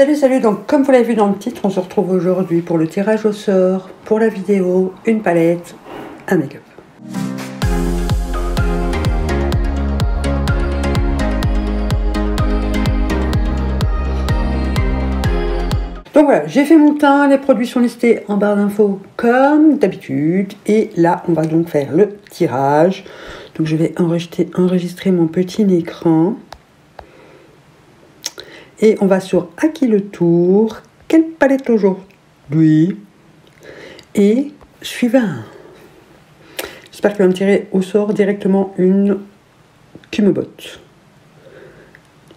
Salut, salut, donc comme vous l'avez vu dans le titre, on se retrouve aujourd'hui pour le tirage au sort, pour la vidéo, une palette, un make-up. Donc voilà, j'ai fait mon teint, les produits sont listés en barre d'infos comme d'habitude. Et là, on va donc faire le tirage. Donc je vais enregistrer, enregistrer mon petit écran. Et on va sur À qui le tour? Quelle palette aujourd'hui? Et suivant. J'espère qu'il va me tirer au sort directement une qui me botte.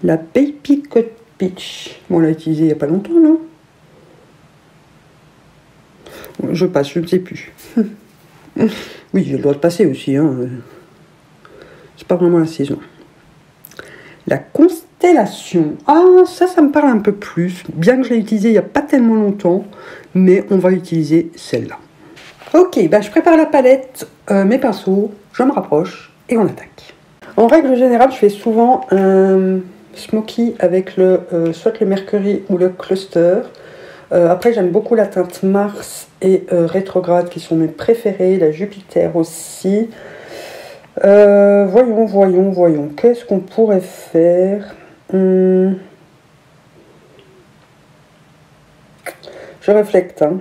La Baby Cut Peach. Bon, on l'a utilisée il n'y a pas longtemps, non? Je passe, je ne sais plus. oui, j'ai le droit de passer aussi. Hein. C'est pas vraiment la saison. La Ah, ça, ça me parle un peu plus. Bien que je l'ai utilisé il n'y a pas tellement longtemps, mais on va utiliser celle-là. Ok, bah, je prépare la palette, euh, mes pinceaux, je me rapproche et on attaque. En règle générale, je fais souvent un smoky avec le, euh, soit le Mercury ou le Cluster. Euh, après, j'aime beaucoup la teinte Mars et Rétrograde qui sont mes préférés, la Jupiter aussi. Voyons, voyons, voyons. Qu'est-ce qu'on pourrait faire? Hmm. Je réflecte. Hein.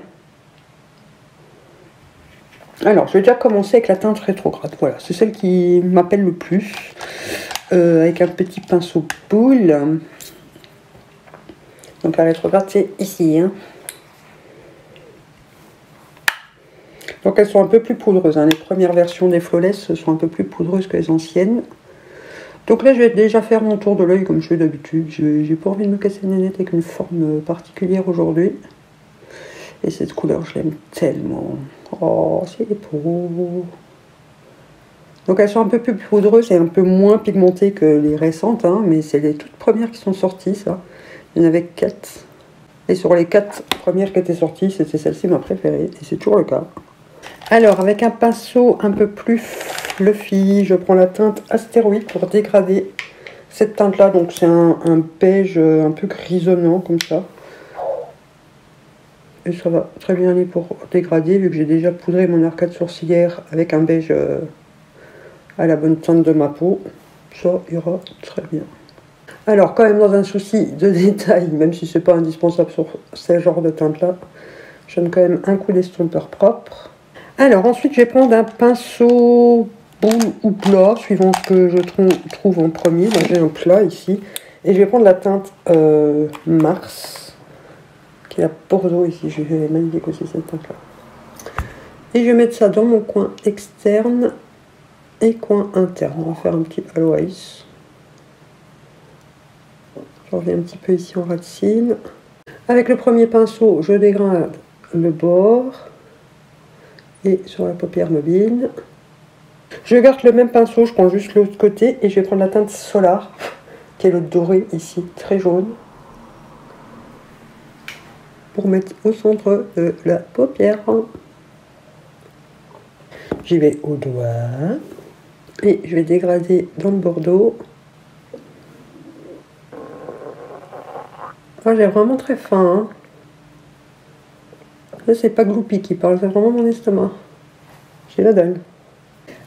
Alors, je vais déjà commencer avec la teinte rétrograde. Voilà, c'est celle qui m'appelle le plus. Euh, avec un petit pinceau boule. Donc la rétrograde, c'est ici. Hein. Donc elles sont un peu plus poudreuses. Hein. Les premières versions des Flawless sont un peu plus poudreuses que les anciennes. Donc là, je vais déjà faire mon tour de l'œil comme je fais d'habitude. J'ai pas envie de me casser les lunettes avec une forme particulière aujourd'hui. Et cette couleur, je l'aime tellement. Oh, c'est beau. Donc elles sont un peu plus poudreuses et un peu moins pigmentées que les récentes, hein, mais c'est les toutes premières qui sont sorties, ça. Il y en avait quatre. Et sur les quatre premières qui étaient sorties, c'était celle-ci ma préférée, et c'est toujours le cas. Alors, avec un pinceau un peu plus fluffy, je prends la teinte Astéroïde pour dégrader cette teinte-là. Donc, c'est un, beige un peu grisonnant, comme ça. Et ça va très bien aller pour dégrader, vu que j'ai déjà poudré mon arcade sourcilière avec un beige euh, à la bonne teinte de ma peau. Ça ira très bien. Alors, quand même, dans un souci de détail, même si c'est pas indispensable sur ce genre de teinte-là, je donne quand même un coup d'estompeur propre. Alors ensuite, je vais prendre un pinceau ou plat, suivant ce que je trouve en premier. j'ai un plat ici. Et je vais prendre la teinte euh, Mars, qui est à Bordeaux ici. Je vais magnifique aussi cette teinte-là. Et je vais mettre ça dans mon coin externe et coin interne. On va faire un petit aloïs. Je reviens un petit peu ici en cils. Avec le premier pinceau, je dégrade le bord et sur la paupière mobile. Je garde le même pinceau, je prends juste l'autre côté et je vais prendre la teinte Solar, qui est le doré ici, très jaune, pour mettre au centre de la paupière. J'y vais au doigt et je vais dégrader dans le bordeaux. Ah, j'ai vraiment très fin. Hein. Là, c'est pas Gloopy qui parle, c'est vraiment mon estomac. J'ai la dalle.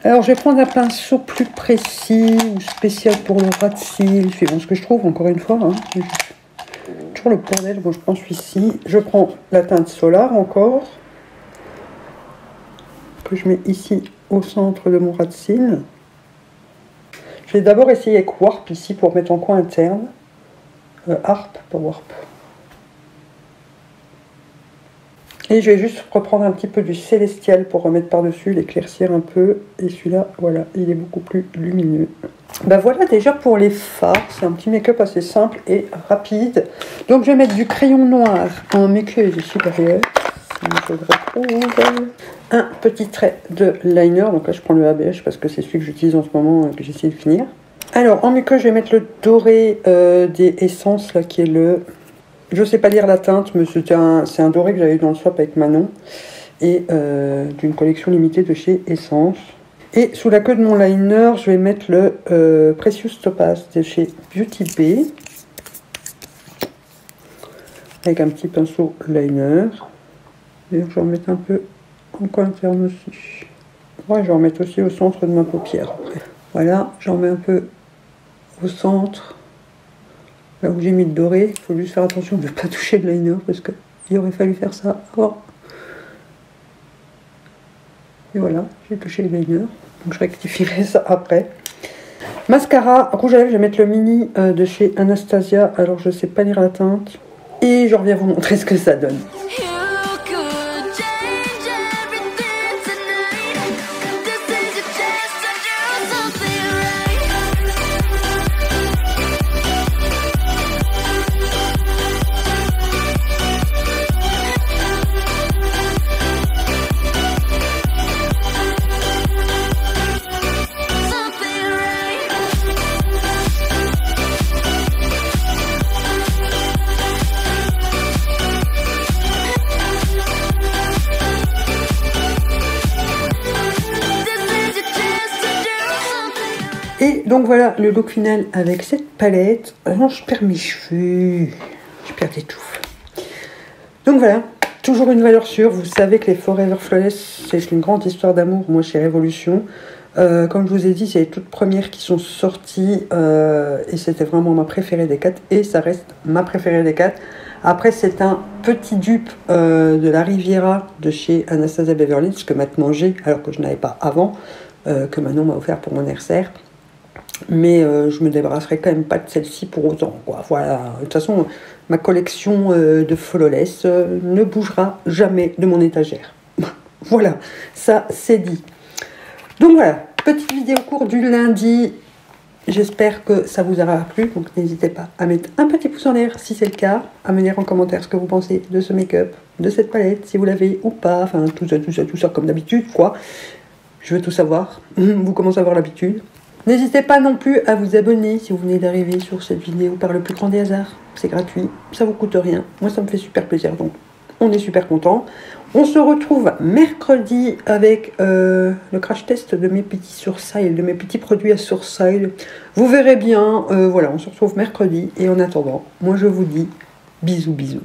Alors, je vais prendre un pinceau plus précis ou spécial pour le rat de cils, suivant ce que je trouve, encore une fois. Hein. Toujours le bordel, bon, je prends celui-ci. Je prends la teinte Solar encore, que je mets ici au centre de mon rat de cils. Je vais d'abord essayer avec Warp ici pour mettre en coin interne. Euh, harp, pas Warp. Et je vais juste reprendre un petit peu du célestial pour remettre par-dessus, l'éclaircir un peu. Et celui-là, voilà, il est beaucoup plus lumineux. Ben voilà déjà pour les fards. C'est un petit make-up assez simple et rapide. Donc je vais mettre du crayon noir en muqueuse supérieure. Un petit trait de liner. Donc là, je prends le ABH parce que c'est celui que j'utilise en ce moment et que j'essaie de finir. Alors, en muqueuse, je vais mettre le doré euh, des essences, là, qui est le je sais pas lire la teinte, mais c'est un, un, doré que j'avais eu dans le swap avec Manon. Et euh, d'une collection limitée de chez Essence. Et sous la queue de mon liner, je vais mettre le euh, Precious Topaz de chez Beauty Bay. avec un petit pinceau liner. D'ailleurs, je vais en mettre un peu en coin interne aussi. Ouais, je vais en mettre aussi au centre de ma paupière. Voilà, j'en mets un peu au centre, là où j'ai mis le doré. Il faut juste faire attention de ne pas toucher le liner parce qu'il aurait fallu faire ça avant. Et voilà, j'ai touché le liner. Donc je rectifierai ça après. Mascara, rouge à lèvres, je vais mettre le mini euh, de chez Anastasia. Alors je sais pas lire la teinte. Et je reviens vous montrer ce que ça donne. Et donc voilà le look final avec cette palette. Alors je perds mes cheveux, je perds des touffes. Donc voilà, toujours une valeur sûre. Vous savez que les Forever Flawless, c'est une grande histoire d'amour, moi chez Révolution. Euh, comme je vous ai dit, c'est les toutes premières qui sont sorties euh, et c'était vraiment ma préférée des quatre et ça reste ma préférée des quatre. Après, c'est un petit dupe euh, de la Riviera de chez Anastasia Beverly, que maintenant j'ai, alors que je n'avais pas avant, que Manon m'a offert pour mon anniversaire mais euh, je me débarrasserai quand même pas de celle-ci pour autant. Quoi. Voilà. De toute façon, ma collection euh, de Flawless euh, ne bougera jamais de mon étagère. voilà, ça c'est dit. Donc voilà, petite vidéo court du lundi. J'espère que ça vous aura plu. Donc n'hésitez pas à mettre un petit pouce en l'air si c'est le cas, à me dire en commentaire ce que vous pensez de ce make-up, de cette palette, si vous l'avez ou pas. Enfin, tout ça, tout ça, tout ça comme d'habitude, quoi. Je veux tout savoir. Vous commencez à avoir l'habitude? N'hésitez pas non plus à vous abonner si vous venez d'arriver sur cette vidéo par le plus grand des hasards. C'est gratuit, ça vous coûte rien. Moi, ça me fait super plaisir, donc on est super content. On se retrouve mercredi avec euh, le crash test de mes petits sourcils, de mes petits produits à sourcils. Vous verrez bien, euh, voilà, on se retrouve mercredi. Et en attendant, moi je vous dis bisous bisous.